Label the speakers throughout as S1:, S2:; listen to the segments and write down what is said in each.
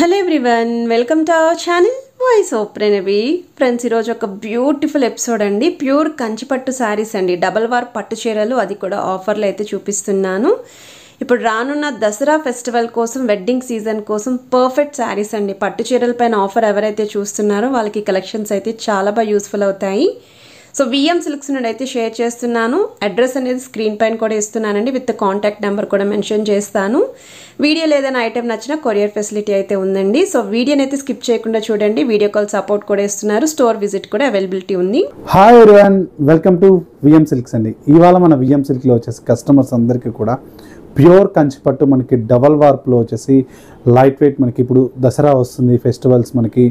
S1: Hello everyone welcome to our channel voice ఓప్రెనవి friends ఈరోజు ఒక beautiful episode అండి. Pure కంచిపట్టు శారీస్ అండి. డబల్ వార్ పట్టు చీరలు అది కూడా ఆఫర్లు అయితే చూపిస్తున్నాను. ఇప్పుడు రానున్న దసరా ఫెస్టివల్ కోసం వెడ్డింగ్ సీజన్ కోసం పర్ఫెక్ట్ శారీస్ అండి. పట్టు చీరల పైన ఆఫర్ ఎవరైతే చూస్తున్నారో వాళ్ళకి కలెక్షన్స్ అయితే చాలా బాగా యూస్ఫుల్ అవుతాయి. సో విఎం సిల్క్స్ నుండి అయితే షేర్ చేస్తున్నాను. అడ్రస్ అనేది స్క్రీన్ పైన కూడా ఇస్తున్నానండి. విత్ కాంటాక్ట్ నెంబర్ కూడా మెన్షన్ చేస్తాను. వీడియోలో ఏదైనా ఐటెం నచ్చినా కొరియర్ ఫెసిలిటీ అయితే ఉందండి. సో వీడియోని అయితే స్కిప్ చేయకుండా చూడండి. వీడియో కాల్ సపోర్ట్ కూడా ఇస్తున్నారు. స్టోర్ విజిట్ కూడా అవైలబిలిటీ ఉంది.
S2: Hi everyone welcome to V M silks అండి. ఇవాళ మన విఎం సిల్క్లో వచ్చేసి కస్టమర్స్ అందరికీ కూడా ప్యూర్ కంచిపట్టు మనకి డబల్ వార్ప్లో వచ్చేసి లైట్ వెయిట్ మనకి ఇప్పుడు దసరా వస్తుంది ఫెస్టివల్స్ మనకి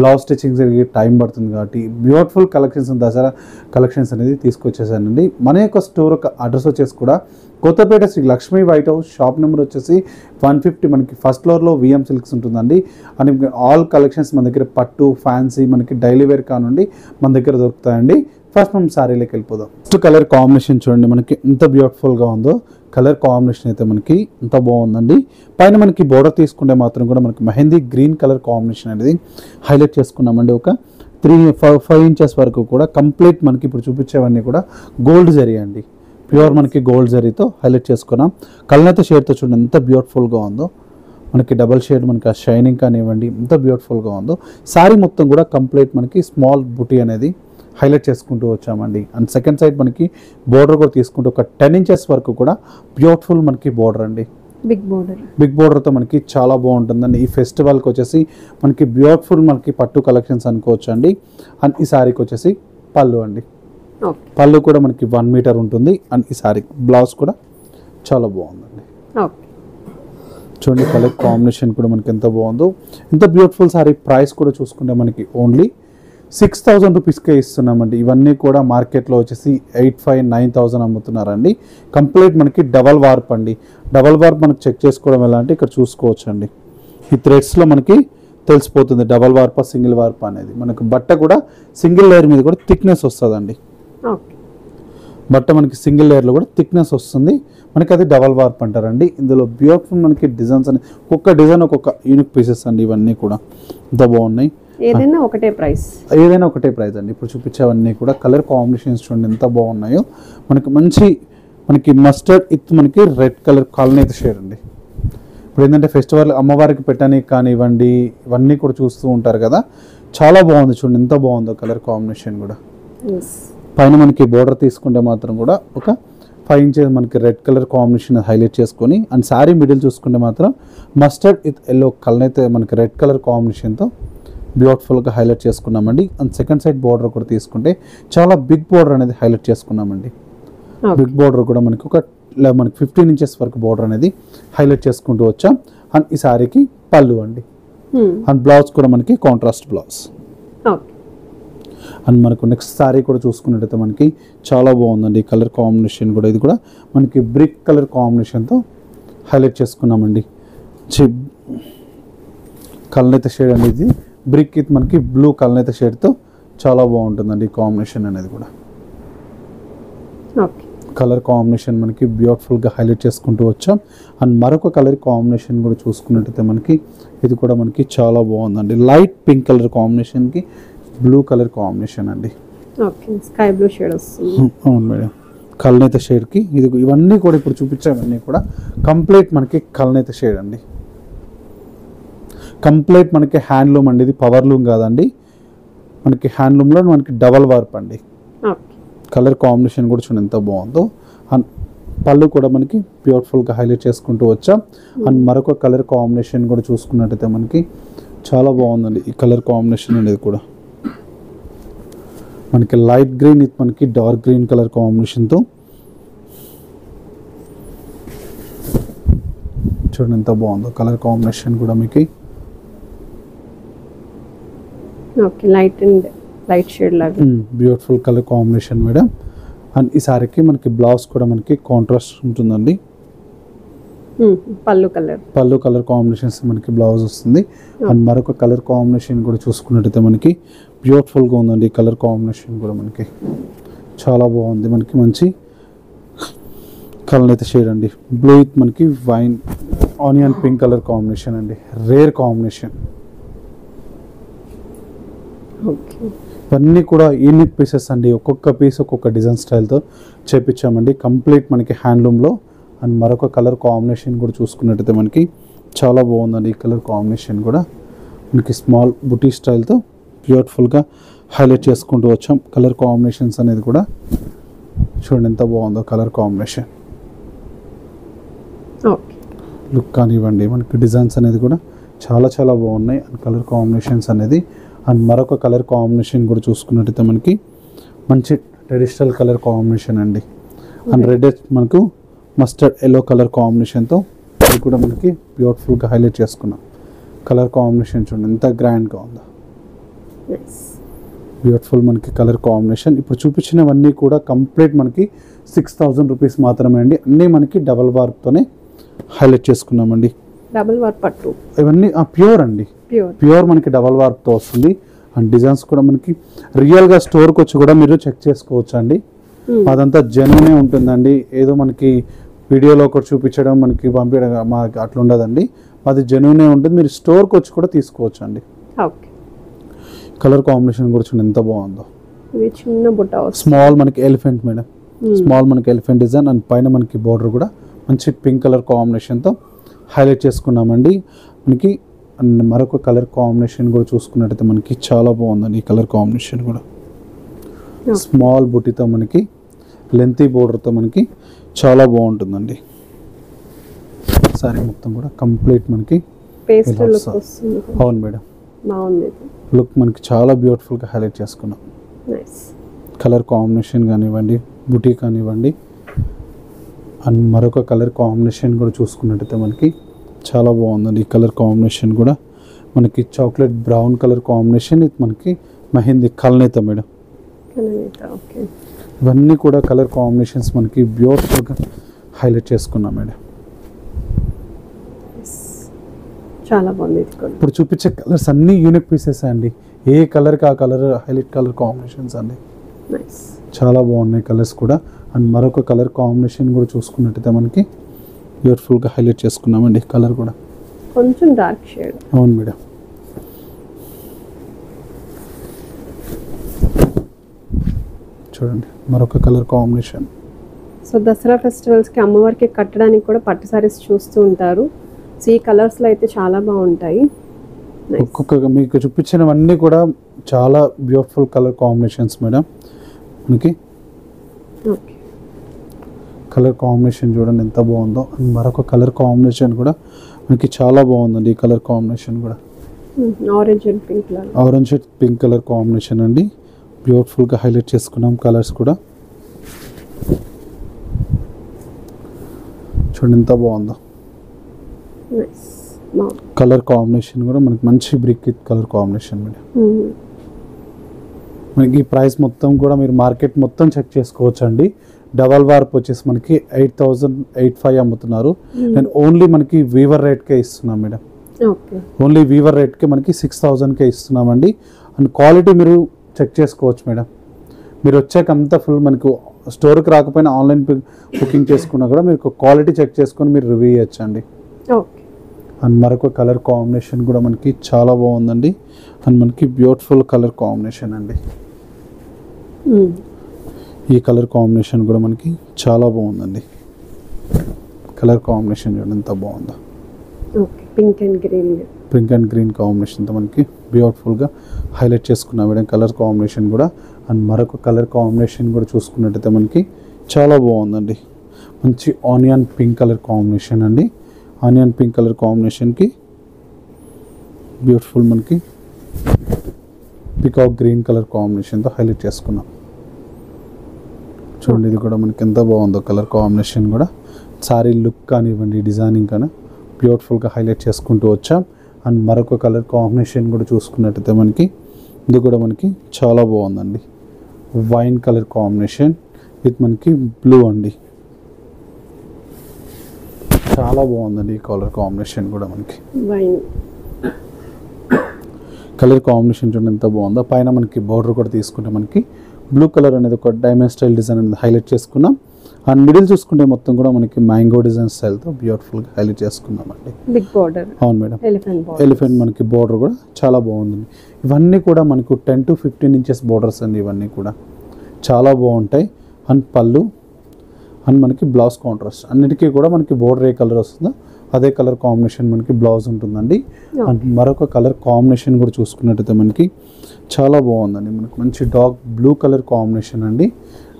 S2: బ్లౌజ్ స్టిచ్చింగ్ జరిగి టైం పడుతుంది కాబట్టి బ్యూటిఫుల్ కలెక్షన్స్ దసరా కలెక్షన్స్ అనేది తీసుకొచ్చేసానండి. మన యొక్క స్టోర్ యొక్క అడ్రస్ వచ్చేసి కూడా Kothapeta Sri Lakshmi white house shop number వచ్చేసి వన్ ఫిఫ్టీ మనకి ఫస్ట్ ఫ్లోర్లో విఎం సిల్క్స్ ఉంటుందండి. అండ్ ఆల్ కలెక్షన్స్ మన దగ్గర పట్టు ఫ్యాన్సీ మనకి డైలీ వేర్ కానుండి మన దగ్గర దొరుకుతాయండి. ఫస్ట్ మనం శారీలోకి వెళ్ళిపోదాం. ఫస్ట్ కలర్ కాంబినేషన్ చూడండి మనకి ఎంత బ్యూటిఫుల్గా ఉందో. కలర్ కాంబినేషన్ అయితే మనకి ఎంత బాగుందండి. పైన మనకి బోర్డర్ తీసుకుంటే మాత్రం కూడా మనకి మెహందీ గ్రీన్ కలర్ కాంబినేషన్ అనేది హైలైట్ చేసుకున్నామండి ఒక త్రీ ఫైవ్ ఫైవ్ ఇంచెస్ వరకు కూడా కంప్లీట్ మనకి ఇప్పుడు చూపించేవన్నీ కూడా గోల్డ్ జరీ అండి. ప్యూర్ మనకి గోల్డ్ జరీతో హైలైట్ చేసుకున్నాం. కళ్ళనైత షేడ్తో చూడండి ఎంత బ్యూటిఫుల్గా ఉందో. మనకి డబల్ షేడ్ మనకి ఆ షైనింగ్ కానివ్వండి ఎంత బ్యూటిఫుల్గా ఉందో. శారీ మొత్తం కూడా కంప్లీట్ మనకి స్మాల్ బుటీ అనేది హైలైట్ చేసుకుంటూ వచ్చామండి. అండ్ సెకండ్ సైడ్ మనకి బోర్డర్ కూడా తీసుకుంటూ ఒక టెన్ ఇంచెస్ వరకు కూడా బ్యూటిఫుల్ మనకి బోర్డర్ అండి.
S1: బిగ్ బోర్డర్
S2: బిగ్ బోర్డర్తో మనకి చాలా బాగుంటుందండి. ఈ ఫెస్టివల్కి వచ్చేసి మనకి బ్యూటిఫుల్ మనకి పట్టు కలెక్షన్స్ అనుకోవచ్చు అండి అండ్ ఈ శారీకి వచ్చేసి పళ్ళు అండి. పళ్ళు కూడా మనకి వన్ మీటర్ ఉంటుంది. అండ్ ఈ శారీ బ్లౌజ్ కూడా చాలా బాగుందండి. చూడండి కలర్ కాంబినేషన్ కూడా మనకి ఎంత బాగుందో. ఎంత బ్యూటిఫుల్ సారీ ప్రైస్ కూడా చూసుకుంటే మనకి ఓన్లీ సిక్స్ థౌజండ్ రూపీస్కే ఇస్తున్నామండి. ఇవన్నీ కూడా మార్కెట్లో వచ్చేసి ఎయిట్ ఫైవ్ నైన్ థౌజండ్ అమ్ముతున్నారండి. కంప్లీట్ మనకి డబల్ వార్ప్ అండి. డబల్ వార్ప్ మనకి చెక్ చేసుకోవడం ఎలా అంటే ఇక్కడ చూసుకోవచ్చు అండి ఈ థ్రెడ్స్లో మనకి తెలిసిపోతుంది డబల్ వార్ప సింగిల్ వార్ప్ అనేది. మనకు బట్ట కూడా సింగిల్ లేయర్ మీద కూడా థిక్నెస్ వస్తుందండి. బట్ట మనకి సింగిల్ లేయర్లో కూడా థిక్నెస్ వస్తుంది. మనకి అది డబల్ వార్ప్ అంటారండి. ఇందులో బ్యూటిఫుల్ మనకి డిజైన్స్ అని ఒక్కొక్క డిజైన్ ఒక్కొక్క యూనిక్ పీసెస్ అండి ఇవన్నీ కూడా. ఇంత బాగున్నాయి.
S1: ఏదైనా ఒకటే ప్రైస్.
S2: ఏదైనా ఒకటే ప్రైస్ అండి. ఇప్పుడు చూపించేవన్నీ కూడా కలర్ కాంబినేషన్స్ చూడండి ఎంత బాగున్నాయో. మనకి మంచి మనకి మస్టర్డ్ ఇత్ మనకి రెడ్ కలర్ కాలనీత షేడ్ అండి. ఇప్పుడు ఏంటంటే ఫెస్టివల్ అమ్మవారికి పెట్టడానికి కానివ్వండి ఇవన్నీ కూడా చూస్తూ ఉంటారు కదా. చాలా బాగుంది చూడండి ఎంత బాగుందో కలర్ కాంబినేషన్ కూడా. పైన మనకి బోర్డర్ తీసుకుంటే మాత్రం కూడా ఒక ఫైవ్ ఇంచెస్ మనకి రెడ్ కలర్ కాంబినేషన్ హైలైట్ చేసుకొని అండ్ శారీ మిడిల్ చూసుకుంటే మాత్రం మస్టర్డ్ విత్ ఎల్లో కలర్ అయితే మనకి రెడ్ కలర్ కాంబినేషన్తో బ్యూటిఫుల్గా హైలైట్ చేసుకున్నామండి. అండ్ సెకండ్ సైడ్ బోర్డర్ కూడా తీసుకుంటే చాలా బిగ్ బోర్డర్ అనేది హైలైట్ చేసుకున్నామండి. బిగ్ బోర్డర్ కూడా మనకి ఒక మనకి ఫిఫ్టీన్ ఇంచెస్ వరకు బోర్డర్ అనేది హైలైట్ చేసుకుంటూ వచ్చాం. అండ్ ఈ శారీకి పళ్ళు అండి. అండ్ బ్లౌజ్ కూడా మనకి కాంట్రాస్ట్ బ్లౌజ్. అండ్ మనకు నెక్స్ట్ శారీ కూడా చూసుకున్నట్టయితే మనకి చాలా బాగుందండి. కలర్ కాంబినేషన్ కూడా ఇది కూడా మనకి బ్రిక్ కలర్ కాంబినేషన్తో హైలైట్ చేసుకున్నామండి. కల్నేత షేడ్ అనేది బ్రిక్ ఇది మనకి బ్లూ కల్నేత షేడ్తో చాలా బాగుంటుందండి ఈ కాంబినేషన్ అనేది కూడా. కలర్ కాంబినేషన్ మనకి బ్యూటిఫుల్గా హైలైట్ చేసుకుంటూ వచ్చాం. అండ్ మరొక కలర్ కాంబినేషన్ కూడా చూసుకున్నట్టయితే మనకి ఇది కూడా మనకి చాలా బాగుందండి. లైట్ పింక్ కలర్ కాంబినేషన్కి బ్లూ కలర్ కాంబినేషన్ అండి.
S1: స్కై బ్లూ షేడ్
S2: అవును మేడం. కల్నేత షేడ్కి ఇది ఇవన్నీ కూడా ఇప్పుడు చూపించామన్నీ కూడా. కంప్లీట్ మనకి కల్నేత షేడ్ అండి. కంప్లీట్ మనకి హ్యాండ్లూమ్ అండి. ఇది పవర్ లూమ్ కాదండి. మనకి హ్యాండ్లూమ్లో మనకి డబల్ వార్ప్ అండి. కలర్ కాంబినేషన్ కూడా చూడండి ఎంత బాగుందో. అండ్ పళ్ళు కూడా మనకి బ్యూటిఫుల్గా హైలైట్ చేసుకుంటూ వచ్చాం. అండ్ మరొక కలర్ కాంబినేషన్ కూడా చూసుకున్నట్టయితే మనకి చాలా బాగుందండి ఈ కలర్ కాంబినేషన్ అనేది కూడా. మనకి లైట్ గ్రీన్ ఇది మనకి డార్క్ గ్రీన్ కలర్ కాంబినేషన్తో. చూడండి ఎంత బాగుందో కలర్ కాంబినేషన్ కూడా మీకు.
S1: Okay light and light shade లాగా.
S2: Beautiful colour combination madam and ఈ సారీకి మనకి బ్లౌజ్ కూడా మనకి కాంట్రాస్ట్ ఉంటుందండి.
S1: మ్మ్. పళ్ళు కలర్
S2: పళ్ళు కలర్ కాంబినేషన్స్ మనకి బ్లౌజ్ వస్తుంది. అండ్ మరొక కలర్ కాంబినేషన్ కూడా చూసుకున్నట్టయితే మనకి బ్యూటిఫుల్గా ఉందండి ఈ కలర్ కాంబినేషన్ కూడా మనకి. చాలా బాగుంది మనకి మంచి కలర్ అయితే షేడ్ అండి. బ్లూ విత్ మనకి wine onion pink colour combination అండి. రేర్ కాంబినేషన్ ఇవన్నీ కూడా యూనిక్ పీసెస్ అండి. ఒక్కొక్క పీస్ ఒక్కొక్క డిజైన్ స్టైల్తో చేపించామండి. కంప్లీట్ మనకి హ్యాండ్లూమ్లో అండ్ మరొక కలర్ కాంబినేషన్ కూడా చూసుకున్నట్టయితే మనకి చాలా బాగుందండి ఈ కలర్ కాంబినేషన్ కూడా. మనకి స్మాల్ బుటీ స్టైల్తో బ్యూటిఫుల్గా హైలైట్ చేసుకుంటూ వచ్చాం. కలర్ కాంబినేషన్స్ అనేది కూడా చూడండి ఎంత బాగుందో కలర్ కాంబినేషన్ లుక్ కానివ్వండి మనకి డిజైన్స్ అనేది కూడా చాలా చాలా బాగున్నాయి. అండ్ కలర్ కాంబినేషన్స్ అనేది అండ్ మరొక కలర్ కాంబినేషన్ కూడా చూసుకున్నట్టయితే మనకి మంచి ట్రెడిషనల్ కలర్ కాంబినేషన్ అండి. అండ్ రెడ్ మనకు మస్టర్డ్ ఎల్లో కలర్ కాంబినేషన్తో ఇది కూడా మనకి బ్యూటిఫుల్గా హైలైట్ చేసుకున్నాం. కలర్ కాంబినేషన్ చూడండి ఎంత గ్రాండ్గా ఉందో. బ్యూటిఫుల్ మనకి కలర్ కాంబినేషన్. ఇప్పుడు చూపించినవన్నీ కూడా కంప్లీట్ మనకి సిక్స్ థౌజండ్ రూపీస్ మాత్రమే అండి. అన్నీ మనకి డబల్ వార్ప్తోనే హైలైట్ చేసుకున్నామండి.
S1: డబుల్ వార్ పట్టు
S2: ఇవన్నీ ప్యూర్ అండి.
S1: ప్యూర్.
S2: మనకి డబల్ వార్ప్తో వస్తుంది. అండ్ డిజైన్స్ కూడా మనకి రియల్గా స్టోర్కి వచ్చి కూడా మీరు చెక్ చేసుకోవచ్చు అండి అదంతా జెన్యునే ఉంటుందండి. ఏదో మనకి వీడియోలో ఒకటి చూపించడం మనకి పంపించడం మాకు అట్లా ఉండదండి. అది జెన్యునే ఉంటుంది. మీరు స్టోర్కి వచ్చి కూడా తీసుకోవచ్చు అండి కలర్ కాంబినేషన్ కూడా చూడండి ఎంత బాగుందో.
S1: చిన్న బుట్ట
S2: స్మాల్ మనకి ఎలిఫెంట్ మేడం స్మాల్ మనకి ఎలిఫెంట్ డిజైన్ అండ్ పైన మనకి బోర్డర్ కూడా మంచి పింక్ కలర్ కాంబినేషన్తో హైలైట్ చేసుకున్నామండి. మనకి మరొక కలర్ కాంబినేషన్ కూడా చూసుకున్నట్టయితే మనకి చాలా బాగుందండి ఈ కలర్ కాంబినేషన్ కూడా. స్మాల్ బుట్టితో మనకి లెంతీ బోర్డర్తో మనకి చాలా బాగుంటుందండి. సారీ మొత్తం కూడా కంప్లీట్ మనకి అవును మేడం. లుక్ మనకి చాలా బ్యూటిఫుల్గా హైలైట్ చేసుకున్నాం. కలర్ కాంబినేషన్ కానివ్వండి బుటీ కానివ్వండి అండ్ మరొక కలర్ కాంబినేషన్ కూడా చూసుకున్నట్టయితే మనకి చాలా బాగుందండి ఈ కలర్ కాంబినేషన్ కూడా. మనకి చాక్లెట్ బ్రౌన్ కలర్ కాంబినేషన్ ఇది మనకి మహిందీ కల్నేత మేడం.
S1: ఓకే.
S2: ఇవన్నీ కూడా కలర్ కాంబినేషన్స్ మనకి బ్యూటిఫుల్గా హైలైట్ చేసుకున్నాం మేడం.
S1: చాలా బాగుంది
S2: ఇప్పుడు చూపించే కలర్స్ అన్నీ యూనిక్ పీసెస్ అండి. ఏ కలర్కి ఆ కలర్ హైలైట్ కలర్ కాంబినేషన్స్ అండి. చాలా బాగున్నాయి కలర్స్ కూడా. అండ్ మరొక కలర్ కాంబినేషన్ కూడా చూసుకున్నట్టయితే మనకి బ్యూటిఫుల్గా హైలైట్ చేసుకున్నామండి కలర్ కూడా.
S1: కొంచెం డార్క్ షేడ్.
S2: అవును మేడం. చూడండి మరొక కలర్ కాంబినేషన్.
S1: సో దసరా ఫెస్టివల్స్కి అమ్మవారికి కట్టడానికి కూడా పట్టు సారీస్ చూస్తూ ఉంటారు. సో ఈ కలర్స్లో అయితే చాలా బాగుంటాయి.
S2: ఒక్కొక్క మీకు చూపించినవన్నీ కూడా చాలా బ్యూటిఫుల్ కలర్ కాంబినేషన్స్ మేడం. మనకి
S1: ఓకే.
S2: కలర్ కాంబినేషన్ చూడండి ఎంత బాగుందో. అండ్ మరొక కలర్ కాంబినేషన్ కూడా మనకి చాలా బాగుందండి ఈ కలర్ కాంబినేషన్ కూడా.
S1: Orange and pink
S2: orange pink colour combination అండి. బ్యూటిఫుల్గా హైలైట్ చేసుకున్నాం కలర్స్ కూడా. చూడండి ఎంత బాగుందో. కలర్ కాంబినేషన్ కూడా మనకి మంచి బ్రిక్ కలర్ కాంబినేషన్ మేడం. మనకి ఈ ప్రైస్ మొత్తం కూడా మీరు మార్కెట్ మొత్తం చెక్ చేసుకోవచ్చు అండి డబల్ వార్ప్ వచ్చేసి మనకి ఎయిట్ థౌజండ్ ఎయిట్ ఫైవ్ అమ్ముతున్నారు. నేను ఓన్లీ మనకి వీవర్ రేట్కే ఇస్తున్నాం మేడం. ఓన్లీ వీవర్ రేట్కి మనకి సిక్స్ థౌజండ్కే ఇస్తున్నామండి. అండ్ క్వాలిటీ మీరు చెక్ చేసుకోవచ్చు మేడం. మీరు వచ్చాక అంతా ఫుల్ మనకు స్టోర్కి రాకపోయినా ఆన్లైన్ బుకింగ్ చేసుకున్నా కూడా మీరు క్వాలిటీ చెక్ చేసుకొని మీరు రివ్యూ
S1: ఓకే.
S2: అండ్ మరొక కలర్ కాంబినేషన్ కూడా మనకి చాలా బాగుందండి. అండ్ మనకి బ్యూటిఫుల్ కలర్ కాంబినేషన్ అండి. ఈ కలర్ కాంబినేషన్ కూడా మనకి చాలా బాగుందండి. కలర్ కాంబినేషన్ చూడండి ఎంత బాగుందో.
S1: Pink and green.
S2: Pink and green కాంబినేషన్తో మనకి బ్యూటిఫుల్గా హైలైట్ చేసుకున్నాం మేడం కలర్ కాంబినేషన్ కూడా. అండ్ మరొక కలర్ కాంబినేషన్ కూడా చూసుకున్నట్టయితే మనకి చాలా బాగుందండి. మంచి ఆనియన్ పింక్ కలర్ కాంబినేషన్ అండి. ఆనియన్ పింక్ కలర్ కాంబినేషన్కి బ్యూటిఫుల్ మనకి పికాక్ గ్రీన్ కలర్ కాంబినేషన్తో హైలైట్ చేసుకున్నాం. చూడండి ఇది కూడా మనకి ఎంత బాగుందో కలర్ కాంబినేషన్ కూడా. సారీ లుక్ కానివ్వండి డిజైనింగ్ కానీ బ్యూటిఫుల్గా హైలైట్ చేసుకుంటూ వచ్చాం. అండ్ మరొక కలర్ కాంబినేషన్ కూడా చూసుకున్నట్టయితే మనకి ఇది కూడా మనకి చాలా బాగుందండి. వైన్ కలర్ కాంబినేషన్ ఇది మనకి బ్లూ అండి. చాలా బాగుందండి ఈ కలర్ కాంబినేషన్ కూడా మనకి. కలర్ కాంబినేషన్ చూడండి ఎంత బాగుందో. పైన మనకి బార్డర్ కూడా తీసుకుంటే మనకి బ్లూ కలర్ అనేది ఒక డైమండ్ స్టైల్ డిజైన్ అనేది హైలైట్ చేసుకున్నాం. అండ్ మిడిల్ చూసుకుంటే మొత్తం కూడా మనకి మ్యాంగో డిజైన్ స్టైల్తో బ్యూటిఫుల్గా హైలైట్ చేసుకున్నామండి.
S1: బిగ్ బార్డర్
S2: అవును మేడం.
S1: ఎలిఫెంట్
S2: మనకి బోర్డర్ కూడా చాలా బాగుంది ఇవన్నీ కూడా మనకు ten to fifteen inches borders అండి ఇవన్నీ కూడా. చాలా బాగుంటాయి. అండ్ పళ్ళు. అండ్ మనకి బ్లౌజ్ కాంట్రాస్ట్ అన్నిటికీ కూడా మనకి బోర్డర్ ఏ కలర్ వస్తుందో అదే కలర్ కాంబినేషన్ మనకి బ్లౌజ్ ఉంటుందండి. అండ్ మరొక కలర్ కాంబినేషన్ కూడా చూసుకున్నట్టయితే మనకి చాలా బాగుందండి. మనకి మంచి డార్క్ బ్లూ కలర్ కాంబినేషన్ అండి.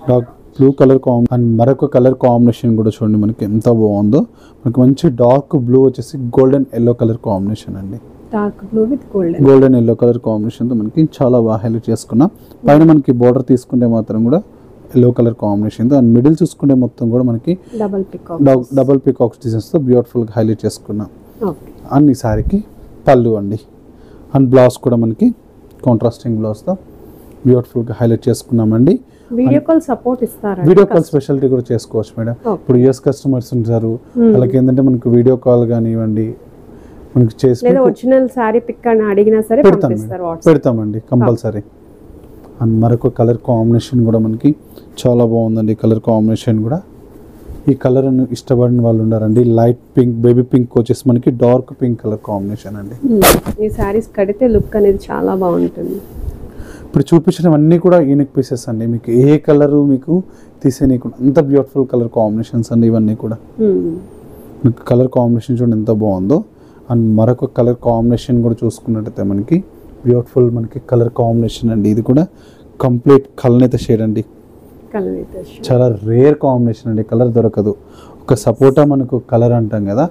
S2: Dark blue colour combi and మరొక కలర్ కాంబినేషన్ కూడా చూడండి మనకి ఎంత బాగుందో. మనకి మంచి డార్క్ బ్లూ వచ్చేసి గోల్డెన్ ఎల్లో కలర్ కాంబినేషన్ అండి.
S1: Dark blue with golden
S2: golden yellow colour కాంబినేషన్తో మనకి చాలా బాగా హైలైట్ చేసుకున్నాం. పైన మనకి బార్డర్ తీసుకుంటే మాత్రం కూడా ఎల్లో కలర్ కాంబినేషన్తో అండ్ మిడిల్ చూసుకుంటే మొత్తం కూడా మనకి
S1: డబల్ పికాక్
S2: డబల్ పికాక్స్ డిజైన్స్తో బ్యూటిఫుల్గా హైలైట్ చేసుకున్నాం. ఈ సారీకి పళ్ళు అండి. అండ్ బ్లౌజ్ కూడా మనకి కాంట్రాస్టింగ్ బ్లౌజ్తో బ్యూటిఫుల్గా హైలైట్ చేసుకున్నామండి.
S1: వీడియో కాల్ సపోర్ట్ ఇస్తారా
S2: వీడియో కాల్ స్పెషాలిటీ కూడా చేసుకోవచ్చు మేడం. ఇప్పుడు యూఎస్ కస్టమర్స్ ఉంటారు.
S1: Hmm.
S2: వాళ్ళకి ఏంటంటే మనకి వీడియో కాల్ కానివ్వండి మనకి చేసి
S1: లేదా ఒరిజినల్ శారీ పిక్ అని అడిగినా సరే
S2: పెడతామండి కంపల్సరీ. అండ్ మరొక కలర్ కాంబినేషన్ కూడా మనకి చాలా బాగుందండి కలర్ కాంబినేషన్ కూడా. ఈ కలర్ ఇష్టపడిన వాళ్ళు ఉన్నారండి. లైట్ పింక్ బేబీ పింక్ వచ్చేసి మనకి డార్క్ పింక్ కలర్ కాంబినేషన్ అండి.
S1: ఈ శారీస్ కడితే లుక్ అనేది చాలా బాగుంటుంది.
S2: ఇప్పుడు చూపించినవన్నీ కూడా యూనిక్ పీసెస్ అండి. మీకు ఏ కలరు మీకు తీసేయకుండా అంత బ్యూటిఫుల్ కలర్ కాంబినేషన్స్ అండి ఇవన్నీ కూడా. మీకు కలర్ కాంబినేషన్ చూడండి ఎంత బాగుందో. అండ్ మరొక కలర్ కాంబినేషన్ కూడా చూసుకున్నట్టయితే మనకి బ్యూటిఫుల్ మనకి కలర్ కాంబినేషన్ అండి. ఇది కూడా కంప్లీట్ కలనేత షేడ్ అండి. చాలా రేర్ కాంబినేషన్ అండి. కలర్ దొరకదు. ఒక సపోటా మనకు కలర్ అంటాం కదా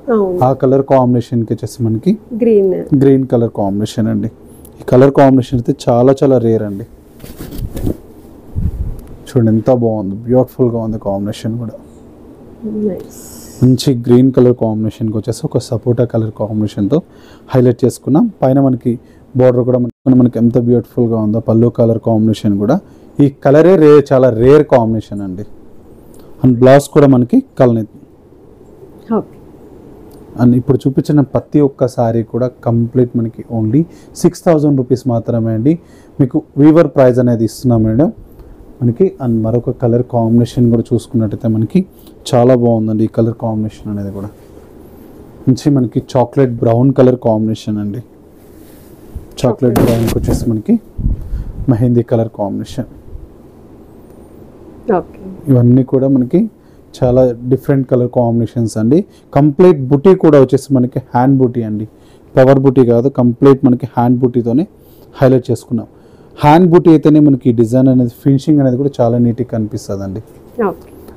S2: ఆ కలర్ కాంబినేషన్కి వచ్చేసి మనకి
S1: గ్రీన్.
S2: గ్రీన్ కలర్ కాంబినేషన్ అండి. ఈ కలర్ కాంబినేషన్ అయితే చాలా చాలా రేర్ అండి. చూడండి ఎంత బాగుంది. బ్యూటిఫుల్గా ఉంది కాంబినేషన్ కూడా. మంచి గ్రీన్ కలర్ కాంబినేషన్కి వచ్చేసి ఒక సపోటా కలర్ కాంబినేషన్తో హైలైట్ చేసుకున్నాం. పైన మనకి బార్డర్ కూడా మనకి మనకి ఎంత బ్యూటిఫుల్గా ఉందో పళ్ళు కలర్ కాంబినేషన్ కూడా. ఈ కలరే రే చాలా రేర్ కాంబినేషన్ అండి. అండ్ బ్లౌజ్ కూడా మనకి
S1: ఓకే.
S2: అండ్ ఇప్పుడు చూపించిన ప్రతి ఒక్క సారీ కూడా కంప్లీట్ మనకి ఓన్లీ సిక్స్ థౌజండ్ రూపీస్ మాత్రమే అండి. మీకు వీవర్ ప్రైస్ అనేది ఇస్తున్నాం మేడం. మనకి అండ్ మరొక కలర్ కాంబినేషన్ కూడా చూసుకున్నట్టయితే మనకి చాలా బాగుందండి ఈ కలర్ కాంబినేషన్ అనేది కూడా. మంచి మనకి చాక్లెట్ బ్రౌన్ కలర్ కాంబినేషన్ అండి. చాక్లెట్ బ్రౌన్కి వచ్చేసి మనకి మెహందీ కలర్ కాంబినేషన్. ఇవన్నీ కూడా మనకి చాలా డిఫరెంట్ కలర్ కాంబినేషన్స్ అండి. కంప్లీట్ బుటీ కూడా వచ్చేసి మనకి హ్యాండ్ బుటీ అండి. పవర్ బుటీ కాదు కంప్లీట్ మనకి హ్యాండ్ బుటీతోనే హైలైట్ చేసుకున్నాం. హ్యాండ్ బుటీ అయితేనే మనకి డిజైన్ అనేది ఫినిషింగ్ అనేది కూడా చాలా నీట్గా కనిపిస్తుంది అండి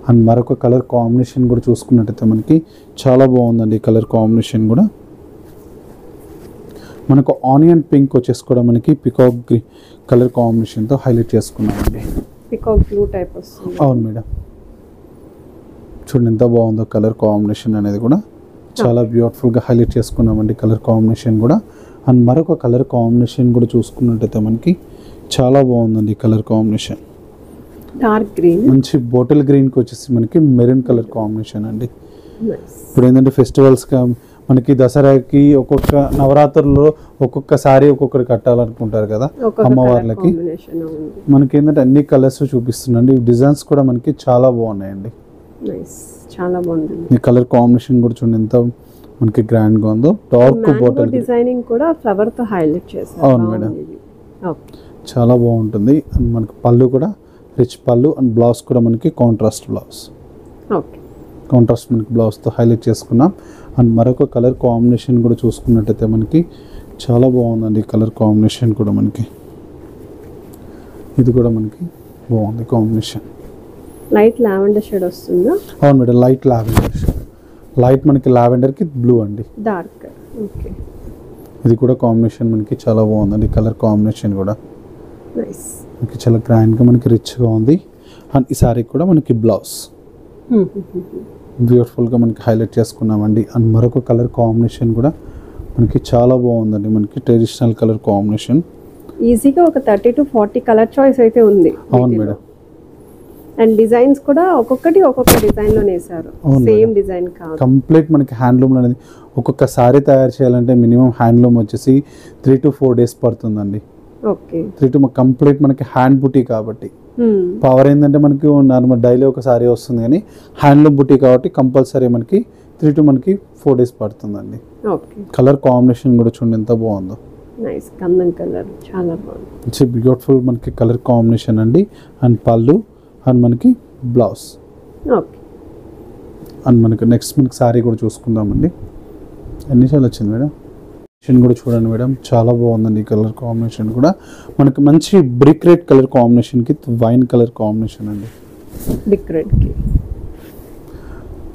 S2: అండ్ మరొక కలర్ కాంబినేషన్ కూడా చూసుకున్నట్టయితే మనకి చాలా బాగుందండి కలర్ కాంబినేషన్ కూడా. మనకు ఆనియన్ పింక్ వచ్చేసి కూడా మనకి పికాక్ గ్రీ కలర్ కాంబినేషన్తో హైలైట్ చేసుకున్నామండి.
S1: పికాక్ బ్లూ టైప్ వస్తుంది.
S2: అవును మేడం. చూడండి ఎంత బాగుందో కలర్ కాంబినేషన్ అనేది కూడా. చాలా బ్యూటిఫుల్గా హైలైట్ చేసుకున్నామండి కలర్ కాంబినేషన్ కూడా. అండ్ మరొక కలర్ కాంబినేషన్ కూడా చూసుకున్నట్టయితే మనకి చాలా బాగుందండి కలర్ కాంబినేషన్
S1: డార్క్ గ్రీన్
S2: మంచి బాటిల్ గ్రీన్కి వచ్చేసి మనకి మెరూన్ కలర్ కాంబినేషన్ అండి. ఇప్పుడు ఏంటంటే ఫెస్టివల్స్గా మనకి దసరాకి ఒక్కొక్క నవరాత్రుల్లో ఒక్కొక్క సారీ ఒక్కొక్కరు కట్టాలనుకుంటారు కదా అమ్మవార్లకి. మనకి ఏంటంటే అన్ని కలర్స్ చూపిస్తుందండి. డిజైన్స్ కూడా మనకి చాలా బాగున్నాయండి.
S1: చాలా బాగుంది
S2: ఈ కలర్ కాంబినేషన్ కూడా చూడండి ఎంత మనకి గ్రాండ్గా ఉందో. Dark bottle.
S1: డిజైనింగ్ కూడా ఫ్లవర్తో హైలైట్ చేశారు.
S2: అవును మేడం. చాలా బాగుంటుంది. అండ్ మనకి పళ్ళు కూడా రిచ్ పళ్ళు అండ్ బ్లౌజ్ కూడా మనకి కాంట్రాస్ట్ బ్లౌజ్. కాంట్రాస్ట్ మనకి బ్లౌజ్తో హైలైట్ చేసుకున్నాం. అండ్ మరొక కలర్ కాంబినేషన్ కూడా చూసుకున్నట్టయితే మనకి చాలా బాగుందండి కలర్ కాంబినేషన్ కూడా మనకి. ఇది కూడా మనకి బాగుంది కాంబినేషన్.
S1: లైట్ లావెండర్ షేడ్ వస్తుందా?
S2: అవును మేడం లైట్ లావెండర్ లైట్ మనకి లావెండర్కి బ్లూ అండి.
S1: డార్క్ ఓకే
S2: ఇది కూడా కాంబినేషన్ మనకి చాలా బాగుందండి కలర్ కాంబినేషన్ కూడా.
S1: నైస్
S2: మనకి చాలా గ్రాండ్గా మనకి రిచ్గా ఉంది. అండ్ ఈ సారీ కూడా మనకి బ్లౌజ్ బ్యూటిఫుల్గా మనకి హైలైట్ చేసుకున్నామండి. అండ్ మరొక కలర్ కాంబినేషన్ కూడా మనకి చాలా బాగుందండి. మనకి ట్రెడిషనల్ కలర్ కాంబినేషన్.
S1: ఈజీగా ఒక thirty to forty colour choice అయితే ఉంది
S2: అవును మేడం.
S1: అండ్ డిజైన్స్ కూడా ఒక్కొక్కటి ఒక్కొక్క డిజైన్లో వేసారు సేమ్. డిజైన్ కాదు.
S2: కంప్లీట్ మనకి హ్యాండ్లూమ్ అనేది ఒక్కొక్క సారీ తయారు చేయాలంటే మినిమం హ్యాండ్లూమ్ వచ్చేసి త్రీ టు ఫోర్ డేస్ పడుతుందండి. త్రీ టు కంప్లీట్ మనకి హ్యాండ్ బుటీ కాబట్టి. పవర్ ఏంటంటే మనకి నార్మల్ డైలీ ఒక సారీ వస్తుంది కానీ హ్యాండ్లూమ్ బుటీ కాబట్టి కంపల్సరీ మనకి త్రీ టు మనకి ఫోర్ డేస్ పడుతుందండి. కలర్ కాంబినేషన్ కూడా చూడండి ఎంత బాగుందో.
S1: నైస్ కందం కలర్ చాలా బాగుంది.
S2: ఇట్స్ బ్యూటిఫుల్ మనకి కలర్ కాంబినేషన్ అండి. అండ్ పళ్ళు అండ్ మనకి బ్లౌజ్
S1: ఓకే.
S2: అండ్ మనకి నెక్స్ట్ మనకి సారీ కూడా చూసుకుందామండి. ఎన్నిసార్లు వచ్చింది మేడం? కాంబినేషన్ కూడా చూడండి మేడం. చాలా బాగుందండి ఈ కలర్ కాంబినేషన్ కూడా. మనకి మంచి బ్రిక్ రెడ్ కలర్ కాంబినేషన్కి వైన్ కలర్ కాంబినేషన్ అండి.
S1: బిగ్ రెడ్కి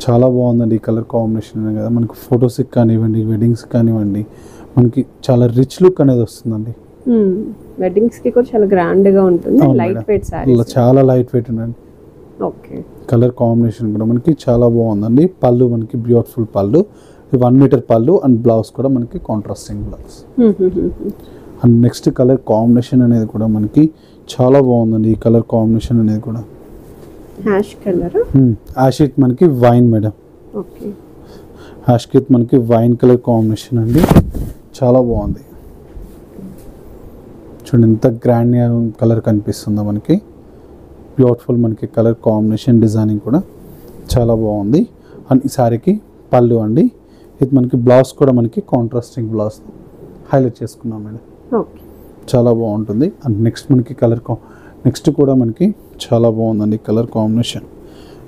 S2: చాలా బాగుందండి ఈ కలర్ కాంబినేషన్ కదా. మనకి ఫొటోస్కి కానివ్వండి వెడ్డింగ్స్ కానివ్వండి మనకి చాలా రిచ్ లుక్ అనేది వస్తుందండి.
S1: వెడ్డింగ్స్కి కూడా చాలా గ్రాండ్గా ఉంటుంది.
S2: అవును
S1: లైట్. వెయిట్
S2: ఇలా చాలా లైట్ వెయిట్ ఉందండి.
S1: ఓకే
S2: కలర్ కాంబినేషన్ కూడా మనకి చాలా బాగుందండి. పళ్ళు మనకి బ్యూటిఫుల్ పళ్ళు. వన్ మీటర్ పళ్ళు అండ్ బ్లౌజ్ కూడా మనకి contrasting blouse and next colour combination అనేది కూడా మనకి చాలా బాగుందండి ఈ కలర్ కాంబినేషన్ అనేది కూడా.
S1: హ్యాష్ కలర్
S2: యాషిత్ మనకి వైన్ మేడం.
S1: ఓకే.
S2: యాష్కిత్ మనకి వైన్ కలర్ కాంబినేషన్ అండి. చాలా బాగుంది. చూడండి ఎంత గ్రాండ్ కలర్ కనిపిస్తుందో మనకి. బ్యూటిఫుల్ మనకి కలర్ కాంబినేషన్ డిజైనింగ్ కూడా చాలా బాగుంది. అండ్ ఈ సారీకి పళ్ళు అండి. ఇది మనకి బ్లౌజ్ కూడా మనకి కాంట్రాస్టింగ్ బ్లౌజ్ హైలైట్ చేసుకున్నాం మేడం. చాలా బాగుంటుంది. అండ్ నెక్స్ట్ మనకి కలర్ కా నెక్స్ట్ కూడా మనకి చాలా బాగుందండి కలర్ కాంబినేషన్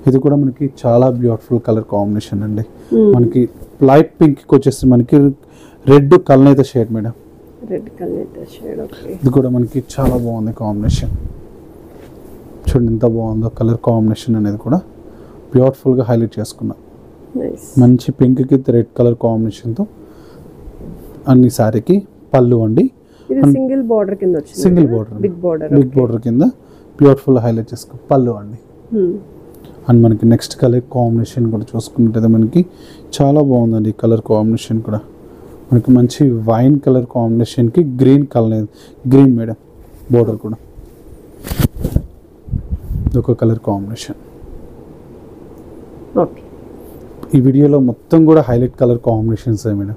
S2: ఇది కూడా మనకి చాలా బ్యూటిఫుల్ కలర్ కాంబినేషన్ అండి. మనకి లైట్ పింక్కి వచ్చేసి మనకి red కలనైత shade madam.
S1: Red colour shade okay
S2: ఇది కూడా మనకి చాలా బాగుంది కాంబినేషన్ చూడండి ఎంత బాగుందో కలర్ కాంబినేషన్ అనేది కూడా బ్యూటిఫుల్గా హైలైట్ చేసుకున్నాం. మంచి పింక్కి రెడ్ కలర్ కాంబినేషన్తో అన్ని శారీకి పళ్ళు అండి
S1: సింగిల్ బార్డర్ కింద
S2: single border
S1: big border
S2: big border కింద బ్యూటిఫుల్ హైలైట్ చేసుకో పళ్ళు అండి అండ్ మనకి నెక్స్ట్ కలర్ కాంబినేషన్ కూడా చూసుకున్నట్టయితే మనకి చాలా బాగుందండి ఈ కలర్ కాంబినేషన్ కూడా. మనకి మంచి వైన్ కలర్ కాంబినేషన్కి green colour green madam border కూడా. ఇదొక కలర్ కాంబినేషన్
S1: ఓకే
S2: ఈ వీడియోలో మొత్తం కూడా హైలైట్ కలర్ కాంబినేషన్స్ మేడం?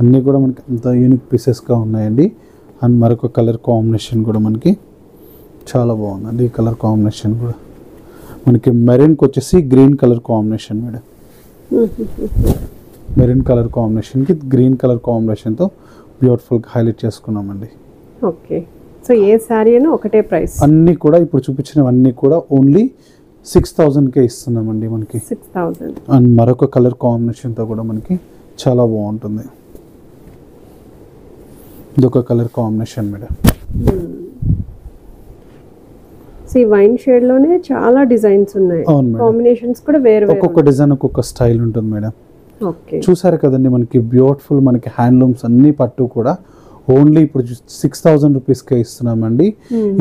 S2: అన్నీ కూడా మనకి అంత యూనిక్ పీసెస్గా ఉన్నాయండి. అండ్ మరొక కలర్ కాంబినేషన్ కూడా మనకి చాలా బాగుందండి ఈ కలర్ కాంబినేషన్ కూడా. మనకి మెరూన్కి వచ్చేసి green colour combination madam. Maroon colour కాంబినేషన్కి గ్రీన్ కలర్ కాంబినేషన్తో బ్యూటిఫుల్గా హైలైట్ చేసుకున్నామండి.
S1: ఓకే. సో ఏ శారీ అయినా ఒకటే ప్రైస్?
S2: అన్నీ కూడా ఇప్పుడు చూపించినవన్నీ కూడా ఓన్లీ సిక్స్ థౌజండ్కే ఇస్తున్నామండి మనకి.
S1: Six thousand.
S2: అండ్ మరొక కలర్ కాంబినేషన్తో కూడా మనకి చాలా బాగుంటుంది. ఇదొక కలర్ కాంబినేషన్ మేడం.
S1: సో ఈ వైన్ షేడ్లోనే చాలా డిజైన్స్ ఉన్నాయి. కాంబినేషన్స్ కూడా వేరు
S2: ఒక్కొక్క డిజైన్ ఒక్కొక్క స్టైల్ ఉంటుంది మేడం.
S1: ఓకే.
S2: చూసారు కదండి మనకి బ్యూటిఫుల్ మనకి హ్యాండ్లూమ్స్ అన్ని పట్టు కూడా ఓన్లీ ఇప్పుడు సిక్స్ థౌజండ్ రూపీస్కే ఇస్తున్నామండి.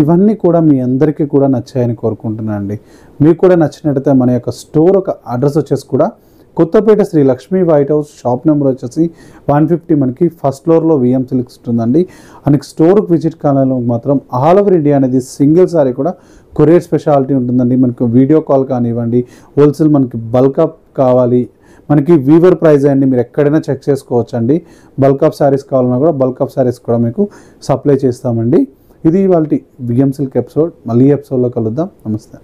S2: ఇవన్నీ కూడా మీ అందరికీ కూడా నచ్చాయని కోరుకుంటున్నాను అండి. మీకు కూడా నచ్చినట్టయితే మన యొక్క స్టోర్ ఒక అడ్రస్ వచ్చేసి కూడా Kothapeta Sri Lakshmi white house shop number వచ్చేసి వన్ ఫిఫ్టీ మనకి ఫస్ట్ ఫ్లోర్లో విఎం సిల్క్స్ ఉంటుందండి. మనకి స్టోర్కి విజిట్ కాలంలో మాత్రం ఆల్ ఓవర్ ఇండియా అనేది సింగిల్ సారీ కూడా కొరియర్ స్పెషాలిటీ ఉంటుందండి. మనకి వీడియో కాల్ కానివ్వండి హోల్సేల్ మనకి బల్క్ అప్ కావాలి మనకి వీవర్ ప్రైస్ అండి మీరు ఎక్కడైనా చెక్ చేసుకోవచ్చు అండి బల్క్ ఆఫ్ శారీస్ కావాలన్నా కూడా బల్క్ ఆఫ్ శారీస్ కూడా మీకు సప్లై చేస్తామండి. ఇది వాళ్ళ బిఎం సిల్క్ ఎపిసోడ్ మళ్ళీ ఎపిసోడ్లో కలుద్దాం. నమస్తే.